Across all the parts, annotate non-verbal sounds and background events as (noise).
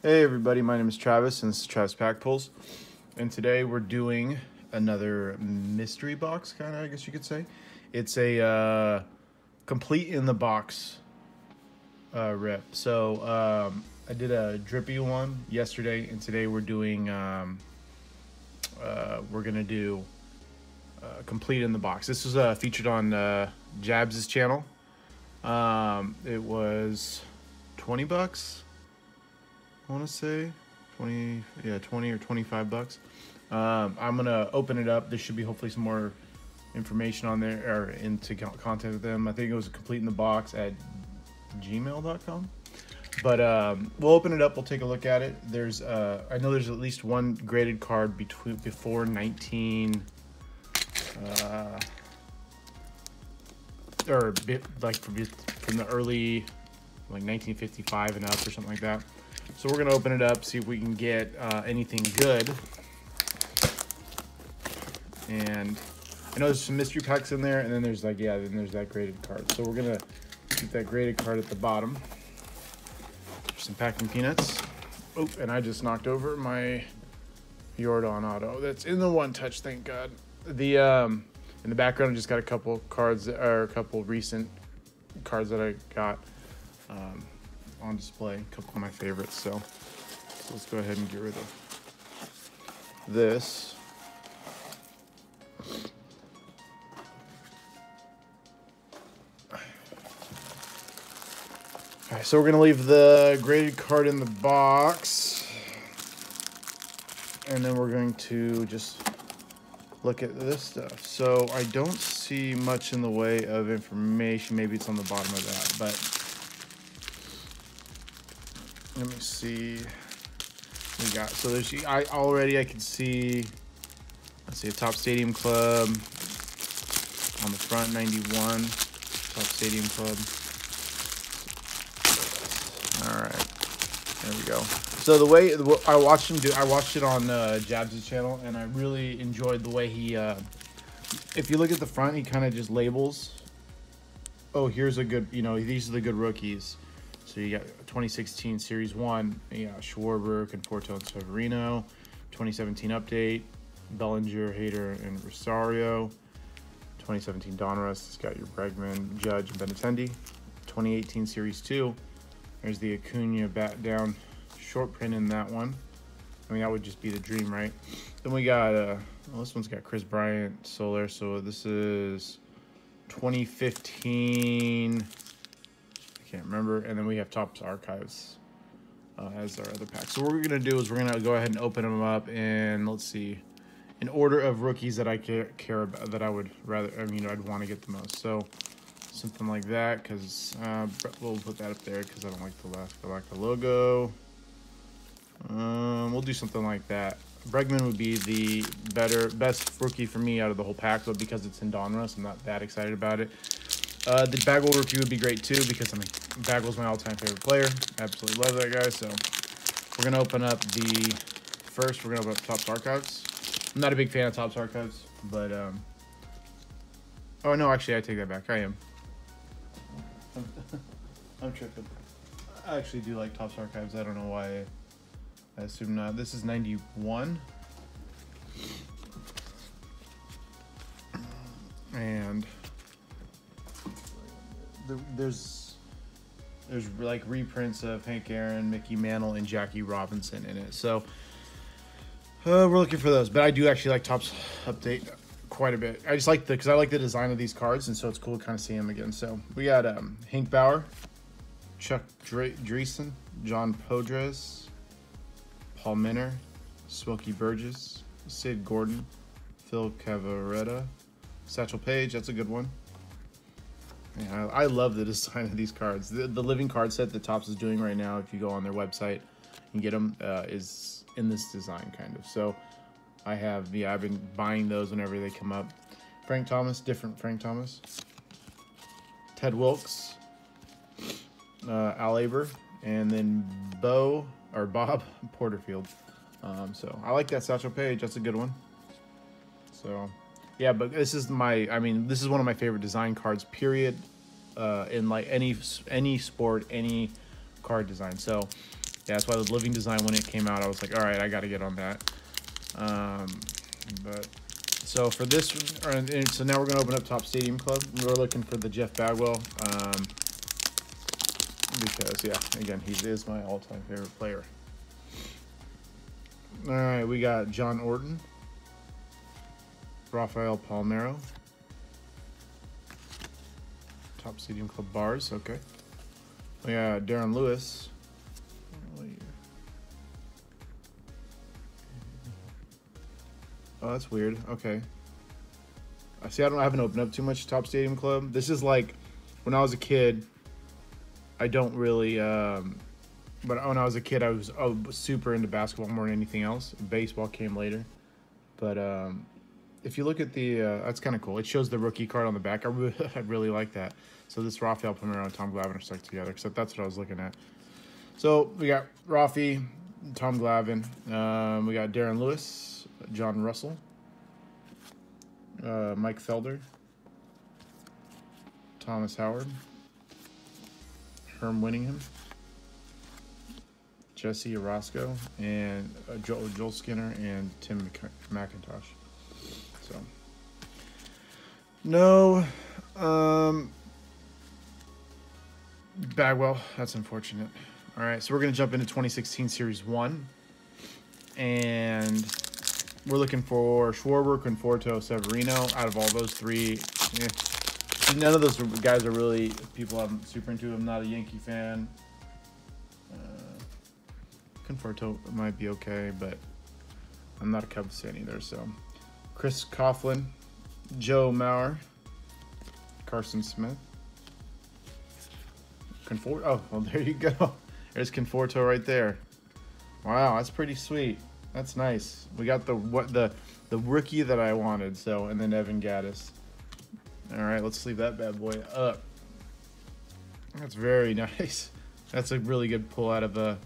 Hey everybody, my name is Travis and this is Travis Pack Pulls. And today we're doing another mystery box, kind of, I guess you could say. It's a uh, complete in the box uh, rip. So um, I did a drippy one yesterday, and today we're doing, um, uh, we're gonna do uh, complete in the box. This was uh, featured on uh, Jabs' channel. Um, it was 20 bucks I want to say 20, yeah, 20 or 25 bucks. Um, I'm going to open it up. There should be hopefully some more information on there or into contact with them. I think it was complete in the box at gmail.com. But um, we'll open it up. We'll take a look at it. There's, uh, I know there's at least one graded card between before 19, uh, or bit like from, from the early, like 1955 and up or something like that. So we're gonna open it up, see if we can get uh, anything good. And I know there's some mystery packs in there, and then there's like, yeah, then there's that graded card. So we're gonna keep that graded card at the bottom. Some packing peanuts. Oh, and I just knocked over my Yordan Auto. That's in the one touch, thank God. The um, in the background, I just got a couple cards, or a couple recent cards that I got. Um, on display. A couple of my favorites. So, so let's go ahead and get rid of this. All right, so we're gonna leave the graded card in the box. And then we're going to just look at this stuff. So I don't see much in the way of information. Maybe it's on the bottom of that, but let me see. We got so there's I already I can see. Let's see a Topps Stadium Club on the front 91 Topps Stadium Club. All right, there we go. So the way I watched him do, I watched it on uh, Jabs' channel, and I really enjoyed the way he. Uh, if you look at the front, he kind of just labels. Oh, here's a good. You know, these are the good rookies so you got 2016 Series 1, you got Schwarber, Conforto, and Severino. 2017 update, Bellinger, Hader, and Rosario. 2017 Donruss, it's got your Bregman, Judge, and Benintendi. 2018 Series 2, there's the Acuna bat down short print in that one. I mean, that would just be the dream, right? Then we got, uh, well, this one's got Kris Bryant, Soler. So this is 2015 can't remember. And then we have Topps Archives uh, as our other pack. So what we're going to do is we're going to go ahead and open them up and let's see. In order of rookies that I care, care about, that I would rather, I mean, I'd want to get the most. So something like that because uh, we'll put that up there because I don't like the like the logo. Um, we'll do something like that. Bregman would be the better, best rookie for me out of the whole pack, but because it's in Donruss, I'm not that excited about it. Uh, the Bagwell review would be great too because I mean Bagwell's my all-time favorite player. Absolutely love that guy. So we're gonna open up the first. We're gonna open up Topps Archives. I'm not a big fan of Topps Archives, but um. Oh no, actually I take that back. I am. (laughs) I'm tripping. I actually do like Topps Archives. I don't know why. I assume not. This is 91. And there's there's like reprints of Hank Aaron, Mickey Mantle, and Jackie Robinson in it. So uh, we're looking for those. But I do actually like Topps Update quite a bit. I just like the because I like the design of these cards, and so it's cool to kind of see them again. So we got um, Hank Bauer, Chuck Dre Dressen, John Podres, Paul Minner, Smokey Burgess, Sid Gordon, Phil Cavarretta, Satchel Paige. That's a good one. Yeah, I, I, love the design of these cards. The, the, living card set that Topps is doing right now, if you go on their website and get them, uh, is in this design kind of. So I have, yeah, I've been buying those whenever they come up. Frank Thomas, different Frank Thomas. Ted Wilks, uh, Al Aber, and then Bo, or Bob (laughs) Porterfield. Um, so I like that Satchel Paige. That's a good one. So yeah, but this is my. I mean, this is one of my favorite design cards. Period. Uh, in like any any sport, any card design. So Yeah, that's why the living design when it came out, I was like, all right, I got to get on that. Um, but so for this, and so now we're gonna open up Topps Stadium Club. We're looking for the Jeff Bagwell. Um, because yeah, again, he is my all-time favorite player. All right, we got John Orton, Rafael Palmeiro, Topps Stadium Club bars. Okay, we got Darren Lewis. Oh, that's weird. Okay. I see. I don't. I haven't opened up too much Topps Stadium Club. This is like when I was a kid. I don't really. Um, but when I was a kid, I was oh, super into basketball more than anything else. Baseball came later, but um, if you look at the, uh, that's kind of cool. It shows the rookie card on the back. I really, (laughs) I really like that. So this Rafael Palmeiro and Tom Glavine are stuck together. Except that's what I was looking at. So we got Rafi, Tom Glavine. Um, we got Darren Lewis, John Russell, uh, Mike Felder, Thomas Howard, Herm Winningham. Jesse Orosco and uh, Joel, Joel Skinner and Tim McIntosh. So no, um, Bagwell. That's unfortunate. All right, so we're gonna jump into 2016 Series One, and we're looking for Schwarber, Conforto, Severino. Out of all those three, eh, none of those guys are really people I'm super into. I'm not a Yankee fan. Conforto might be okay, but I'm not a Cubs fan either. So, Chris Coghlan, Joe Mauer, Carson Smith, Conforto. Oh, well, (laughs) there you go. There's Conforto right there. Wow, that's pretty sweet. That's nice. We got the what the the rookie that I wanted. So, and then Evan Gattis. All right, let's leave that bad boy up. That's very (laughs) nice. That's a really good pull out of a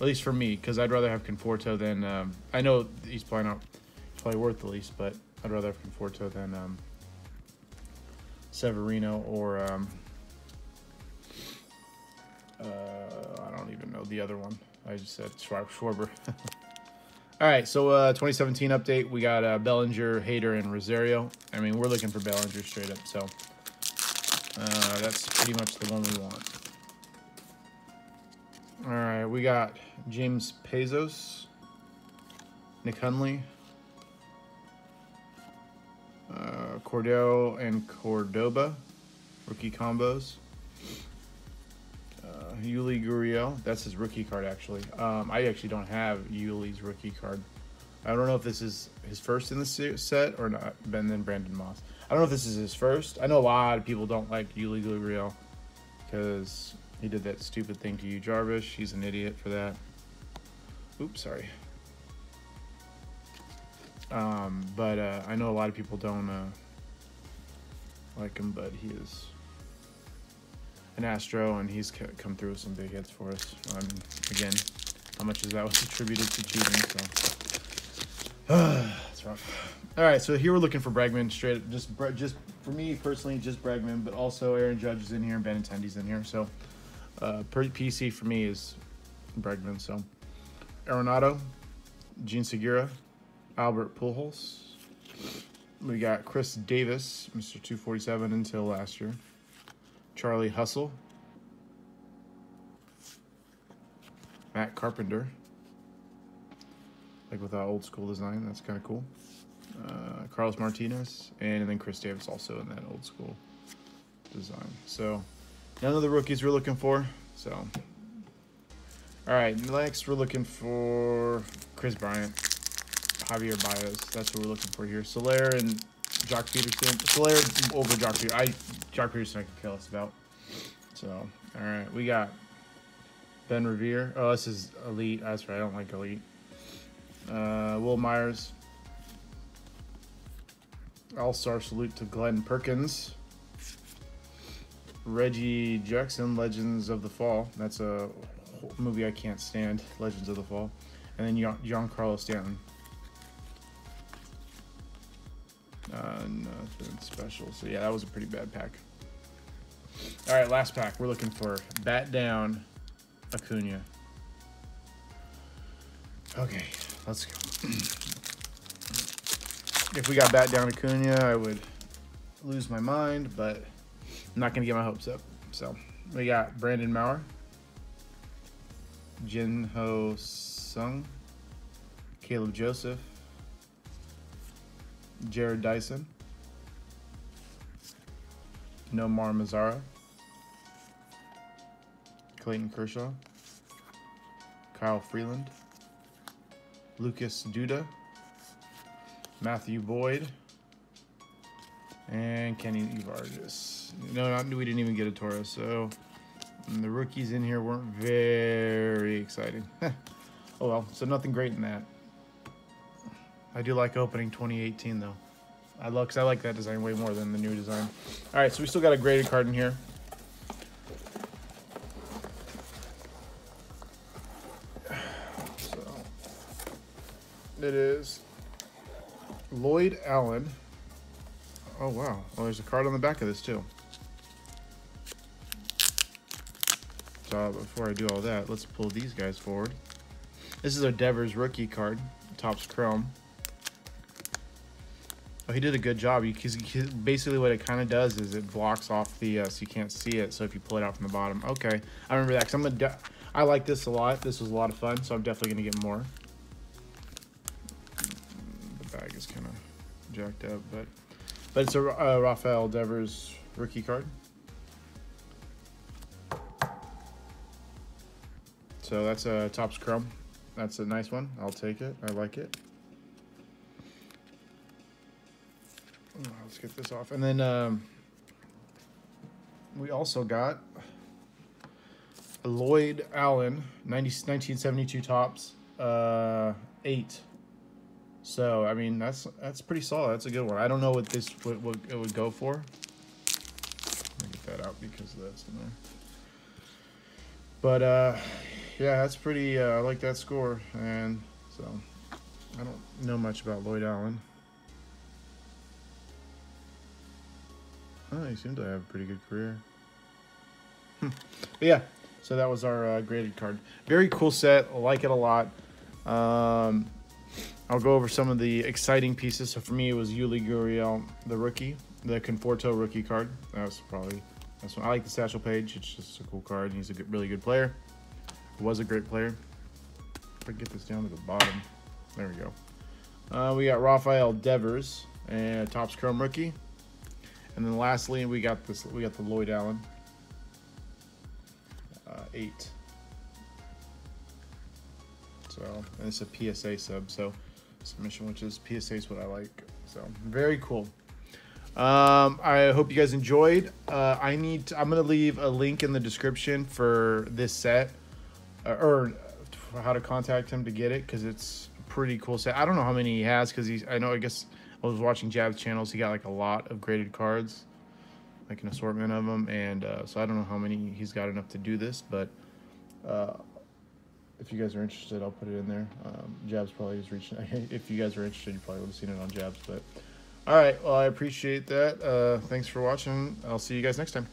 at least for me, because I'd rather have Conforto than um, I know he's probably not probably worth the least, but I'd rather have Conforto than um, Severino or um, uh, I don't even know the other one. I just said Schwarber. (laughs) All right, so uh, 2017 update. We got uh, Bellinger, Hader, and Rosario. I mean, we're looking for Bellinger straight up, so uh, that's pretty much the one we want. All right, we got James Pazos, Nick Hundley, Cordero and Cordoba, rookie combos. Uh, Yuli Gurriel, that's his rookie card actually. Um, I actually don't have Yuli's rookie card. I don't know if this is his first in the set or not. Ben then Brandon Moss. I don't know if this is his first. I know a lot of people don't like Yuli Gurriel because he did that stupid thing to Yu Darvish. He's an idiot for that. Oops, sorry. Um, but uh, I know a lot of people don't uh, like him, but he is an Astro, and he's come through with some big hits for us. Um, again, how much of that was attributed to cheating? So (sighs) that's rough. All right, so here we're looking for Bregman straight, just just for me personally, just Bregman, but also Aaron Judge is in here and Benintendi's in here. So uh, PC for me is Bregman. So Arenado, Jean Segura, Albert Pujols. We got Chris Davis, Mr. 247 until last year. Charlie Hustle. Matt Carpenter. Like with that old school design, that's kind of cool. Uh, Carlos Martinez, and then Chris Davis also in that old school design. So None of the rookies we're looking for. So, all right. Next, we're looking for Kris Bryant, Javier Baez. That's what we're looking for here. Soler and Joc Pederson. Soler over Joc Pederson. I Joc Pederson I could kill us about. So, all right. We got Ben Revere. Oh, this is elite. That's right. I don't like elite. Uh, Wil Myers. All star salute to Glenn Perkins. Reggie Jackson, Legends of the Fall. That's a movie I can't stand, Legends of the Fall. And then Giancarlo Stanton. Uh, nothing special. So yeah, that was a pretty bad pack. All right, last pack. We're looking for Bat Down Acuna. Okay, let's go. (clears throat) if we got back down Acuna, I would lose my mind, but I'm not going to get my hopes up. So we got Brandon Maurer, Jin Ho Sung, Caleb Joseph, Jarrod Dyson, Nomar Mazara, Clayton Kershaw, Kyle Freeland, Lucas Duda, Matthew Boyd, and Kenny Vargas. No, not, we didn't even get a Torres, so mm, the rookies in here weren't very exciting. (laughs) oh well, so nothing great in that. I do like opening 2018 though. I look, I like that design way more than the new design. All right, so we still got a graded card in here. So it is Lloyd Allen. Oh wow! Oh, there's a card on the back of this too. So before I do all that, let's pull these guys forward. This is a Devers rookie card, Topps Chrome. Oh, he did a good job because basically what it kind of does is it blocks off the uh, so you can't see it. So if you pull it out from the bottom, okay, I remember that. Cause I'm gonna, I like this a lot. This was a lot of fun, so I'm definitely gonna get more. The bag is kind of jacked up, but but it's a uh, Rafael Devers rookie card. So that's a Topps Chrome. That's a nice one. I'll take it. I like it. Let's get this off. And then um, we also got Lloyd Allen, 90, 1972 Topps, uh, eight. So I mean that's that's pretty solid. That's a good one. I don't know what this what, what it would go for. Get that out because that's in there. But uh, yeah, that's pretty. Uh, I like that score, and so I don't know much about Lloyd Allen. Oh, he seemed to have a pretty good career. but yeah, so that was our uh, graded card. Very cool set. I like it a lot. Um, I'll go over some of the exciting pieces. So for me, it was Yuli Gurriel, the rookie, the Conforto rookie card. That was probably that's one. I like the Satchel Paige. It's just a cool card. He's a good, really good player. Was a great player. If I get this down to the bottom, there we go. Uh, we got Rafael Devers and Topps Chrome rookie. And then lastly, we got this. We got the Lloyd Allen uh, eight. So and it's a PSA sub. So submission, which is PSA is what I like. So very cool. Um, I hope you guys enjoyed. Uh, I need. To, I'm gonna leave a link in the description for this set, uh, or how to contact him to get it because it's pretty cool set. I don't know how many he has because he's. I know. I guess I was watching Jab's channels. He got like a lot of graded cards, like an assortment of them, and uh, so I don't know how many he's got enough to do this, but uh, if you guys are interested, I'll put it in there. Um, Jabs probably is reaching. (laughs) if you guys are interested, you probably would have seen it on Jabs. But all right, well, I appreciate that. Uh, thanks for watching. I'll see you guys next time.